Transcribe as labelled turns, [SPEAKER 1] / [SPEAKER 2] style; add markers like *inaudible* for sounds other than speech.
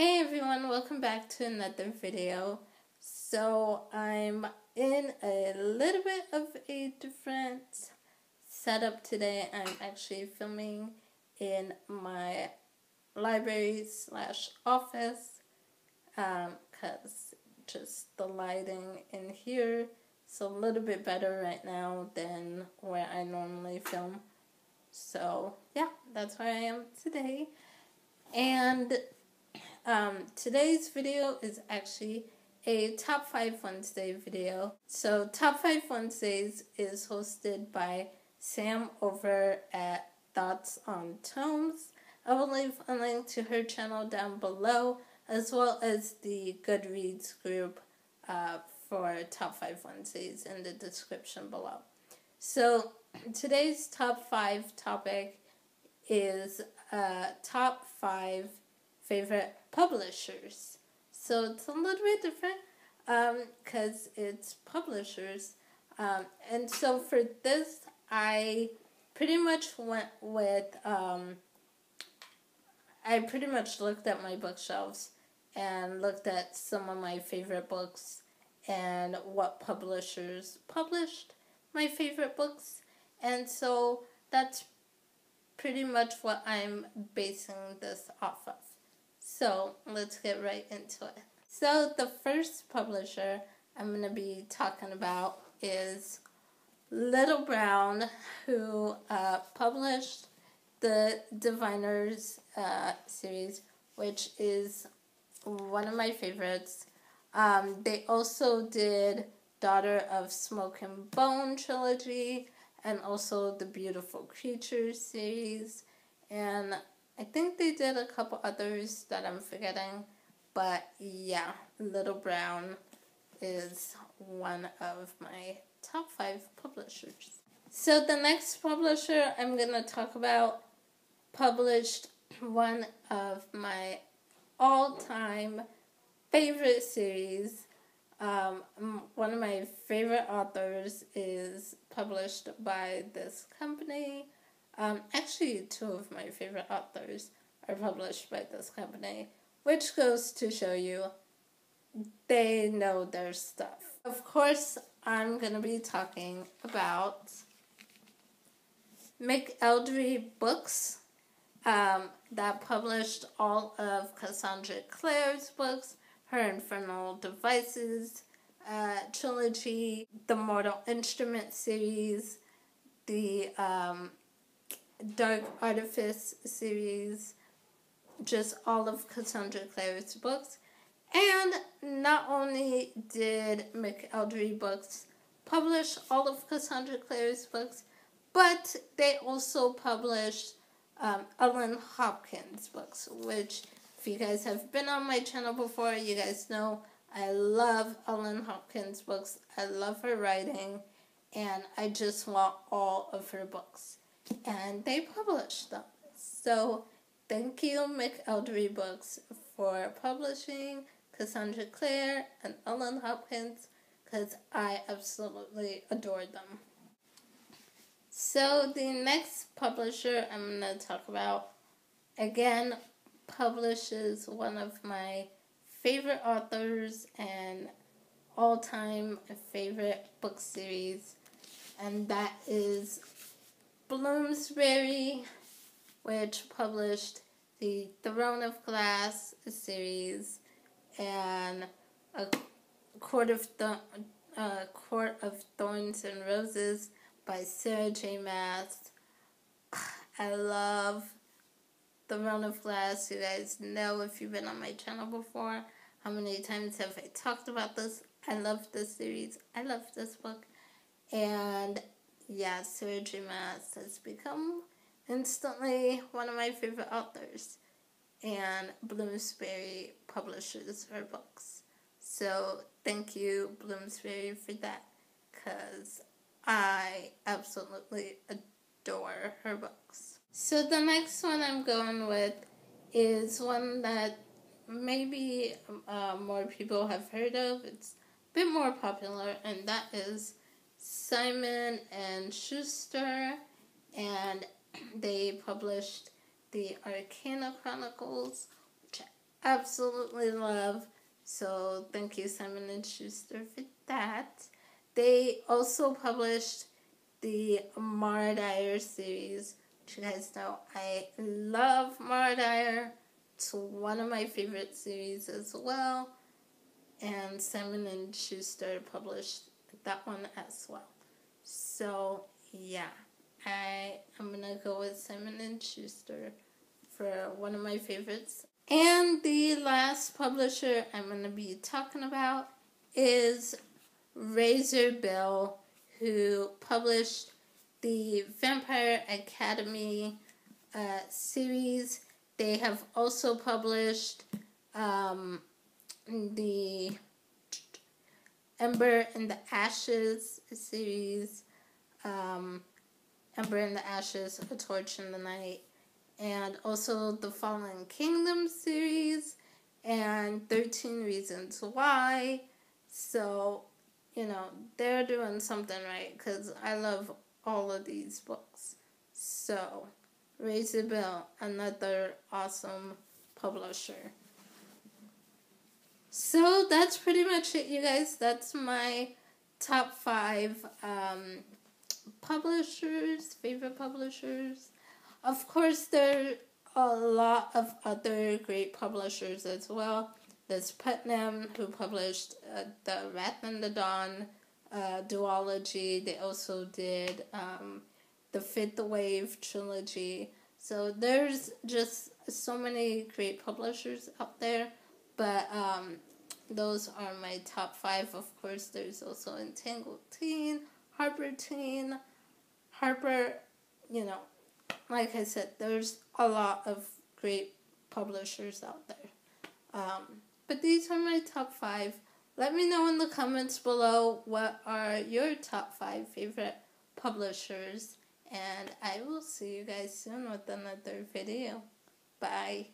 [SPEAKER 1] Hey everyone, welcome back to another video. So I'm in a little bit of a different setup today. I'm actually filming in my library slash office because um, just the lighting in here is a little bit better right now than where I normally film. So yeah, that's where I am today. And um, today's video is actually a Top 5 Wednesday video. So, Top 5 Wednesdays is hosted by Sam over at Thoughts on Tomes. I will leave a link to her channel down below, as well as the Goodreads group uh, for Top 5 Wednesdays in the description below. So, today's top 5 topic is uh, top 5 favorite publishers. So it's a little bit different because um, it's publishers. Um, and so for this, I pretty much went with, um, I pretty much looked at my bookshelves and looked at some of my favorite books and what publishers published my favorite books. And so that's pretty much what I'm basing this off of. So let's get right into it. So the first publisher I'm going to be talking about is Little Brown, who uh, published the Diviners uh, series, which is one of my favorites. Um, they also did Daughter of Smoke and Bone trilogy and also the Beautiful Creatures series. And I think they did a couple others that I'm forgetting, but yeah, Little Brown is one of my top five publishers. So the next publisher I'm going to talk about published one of my all-time favorite series. Um, one of my favorite authors is published by this company. Um, actually, two of my favorite authors are published by this company, which goes to show you they know their stuff. Of course, I'm going to be talking about McElderry Books um, that published all of Cassandra Clare's books, her Infernal Devices uh, trilogy, the Mortal Instrument series, the um, Dark Artifice series, just all of Cassandra Clare's books. And not only did McElderry Books publish all of Cassandra Clare's books, but they also published um, Ellen Hopkins books, which, if you guys have been on my channel before, you guys know I love Ellen Hopkins books. I love her writing, and I just want all of her books and they published them. So thank you, McElderry Books, for publishing Cassandra Clare and Ellen Hopkins because I absolutely adore them. So the next publisher I'm going to talk about again publishes one of my favorite authors and all-time favorite book series and that is Bloomsbury, which published the Throne of Glass series and a Court of Th- uh, Court of Thorns and Roses by Sarah J. Maas. *sighs* I love The Throne of Glass. You guys know if you've been on my channel before how many times have I talked about this. I love this series. I love this book. And yeah, J. Maas has become instantly one of my favorite authors. And Bloomsbury publishes her books. So thank you, Bloomsbury, for that, because I absolutely adore her books. So the next one I'm going with is one that maybe uh, more people have heard of. It's a bit more popular, and that is Simon and Schuster, and they published the Arcana Chronicles, which I absolutely love. So thank you, Simon and Schuster, for that. They also published the Mara Dyer series, which you guys know I love Mara Dyer. It's one of my favorite series as well. And Simon and Schuster published that one as well. So yeah, I am gonna go with Simon and Schuster for one of my favorites. And the last publisher I'm gonna be talking about is Razorbill, who published the Vampire Academy uh, series. They have also published um, the Ember in the Ashes series, um, Ember in the Ashes, A Torch in the Night, and also the Fallen Kingdom series, and 13 Reasons Why. So, you know, they're doing something right because I love all of these books. So, raise Razorbill, another awesome publisher. So that's pretty much it, you guys. That's my top five um, publishers, favorite publishers. Of course, there are a lot of other great publishers as well. There's Putnam, who published uh, the Wrath and the Dawn uh, duology. They also did um, the Fifth Wave trilogy. So there's just so many great publishers out there. But um, those are my top five. Of course, there's also Entangled Teen, Harper Teen, Harper, you know, like I said, there's a lot of great publishers out there. Um, but these are my top five. Let me know in the comments below what are your top five favorite publishers. And I will see you guys soon with another video. Bye.